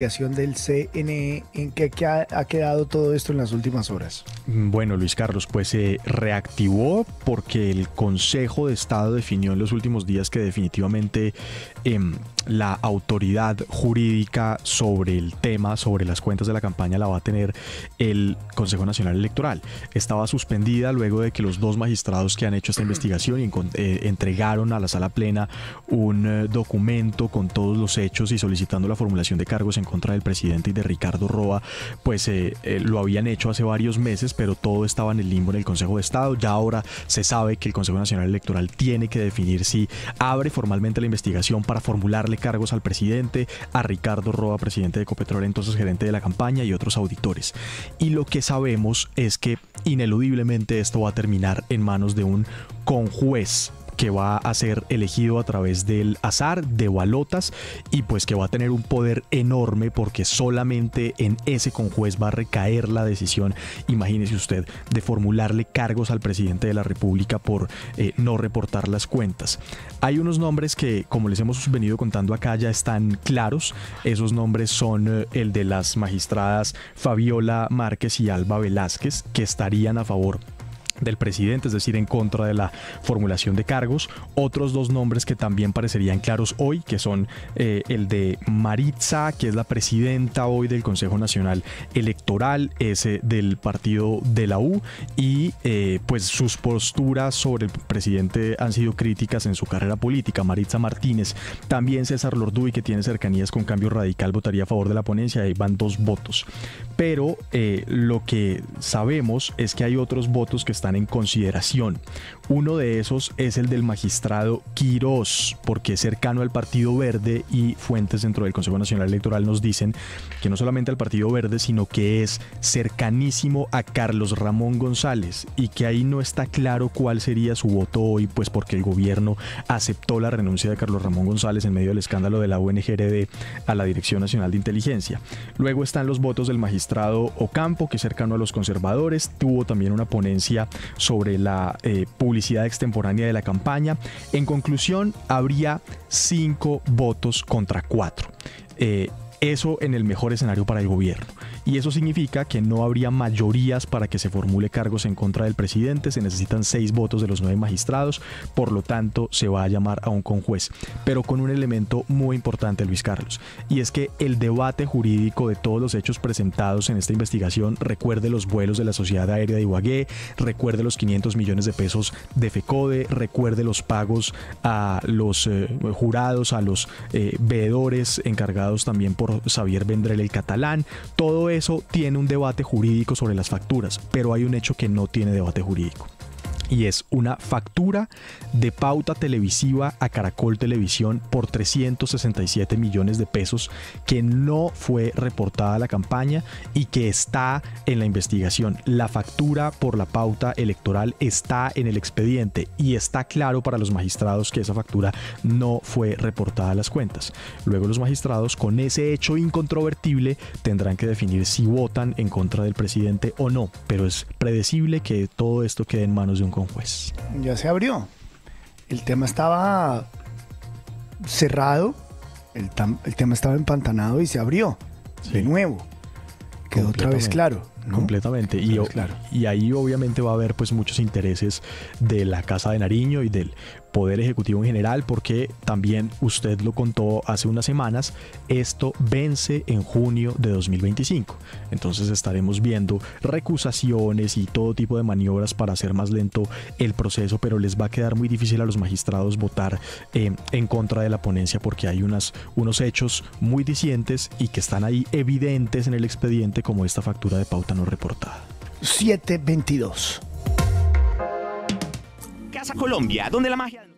del CNE, ¿en qué ha quedado todo esto en las últimas horas? Bueno, Luis Carlos, pues se reactivó porque el Consejo de Estado definió en los últimos días que definitivamente em, la autoridad jurídica sobre el tema, sobre las cuentas de la campaña, la va a tener el Consejo Nacional Electoral. Estaba suspendida luego de que los dos magistrados que han hecho esta investigación eh, entregaron a la sala plena un eh, documento con todos los hechos y solicitando la formulación de cargos en contra del presidente y de Ricardo Roa, pues eh, eh, lo habían hecho hace varios meses, pero todo estaba en el limbo en el Consejo de Estado. Ya ahora se sabe que el Consejo Nacional Electoral tiene que definir si abre formalmente la investigación para formularle cargos al presidente, a Ricardo Roa, presidente de Ecopetrol, entonces gerente de la campaña y otros auditores. Y lo que sabemos es que ineludiblemente esto va a terminar en manos de un conjuez que va a ser elegido a través del azar, de balotas, y pues que va a tener un poder enorme porque solamente en ese conjuez va a recaer la decisión, imagínese usted, de formularle cargos al presidente de la República por eh, no reportar las cuentas. Hay unos nombres que, como les hemos venido contando acá, ya están claros. Esos nombres son eh, el de las magistradas Fabiola Márquez y Alba Velázquez, que estarían a favor del presidente, es decir, en contra de la formulación de cargos. Otros dos nombres que también parecerían claros hoy, que son eh, el de Maritza, que es la presidenta hoy del Consejo Nacional Electoral, ese del partido de la U, y eh, pues sus posturas sobre el presidente han sido críticas en su carrera política. Maritza Martínez, también César Lorduy, que tiene cercanías con Cambio Radical, votaría a favor de la ponencia, ahí van dos votos. Pero eh, lo que sabemos es que hay otros votos que están en consideración. Uno de esos es el del magistrado Quirós, porque es cercano al Partido Verde y fuentes dentro del Consejo Nacional Electoral nos dicen que no solamente al Partido Verde, sino que es cercanísimo a Carlos Ramón González y que ahí no está claro cuál sería su voto hoy, pues porque el gobierno aceptó la renuncia de Carlos Ramón González en medio del escándalo de la UNGRD a la Dirección Nacional de Inteligencia. Luego están los votos del magistrado Ocampo, que es cercano a los conservadores, tuvo también una ponencia sobre la eh, publicidad extemporánea de la campaña. En conclusión, habría cinco votos contra cuatro. Eh, eso en el mejor escenario para el gobierno y eso significa que no habría mayorías para que se formule cargos en contra del presidente, se necesitan seis votos de los nueve magistrados, por lo tanto se va a llamar a un conjuez, pero con un elemento muy importante, Luis Carlos, y es que el debate jurídico de todos los hechos presentados en esta investigación recuerde los vuelos de la Sociedad Aérea de Ibagué, recuerde los 500 millones de pesos de FECODE, recuerde los pagos a los eh, jurados, a los eh, veedores encargados también por Xavier Vendrell el catalán, todo eso tiene un debate jurídico sobre las facturas, pero hay un hecho que no tiene debate jurídico y es una factura de pauta televisiva a Caracol Televisión por 367 millones de pesos que no fue reportada a la campaña y que está en la investigación. La factura por la pauta electoral está en el expediente y está claro para los magistrados que esa factura no fue reportada a las cuentas. Luego los magistrados con ese hecho incontrovertible tendrán que definir si votan en contra del presidente o no, pero es predecible que todo esto quede en manos de un Ya se abrió. El tema estaba cerrado, el, tema estaba empantanado y se abrió de nuevo. Quedó otra vez claro. Completamente. Y, claro. y ahí obviamente va a haber pues muchos intereses de la Casa de Nariño y del Poder Ejecutivo en general, porque también usted lo contó hace unas semanas, esto vence en junio de 2025. Entonces estaremos viendo recusaciones y todo tipo de maniobras para hacer más lento el proceso, pero les va a quedar muy difícil a los magistrados votar eh, en contra de la ponencia porque hay unas, unos hechos muy disientes y que están ahí evidentes en el expediente como esta factura de pauta no reportada. 722. Casa Colombia, donde la magia...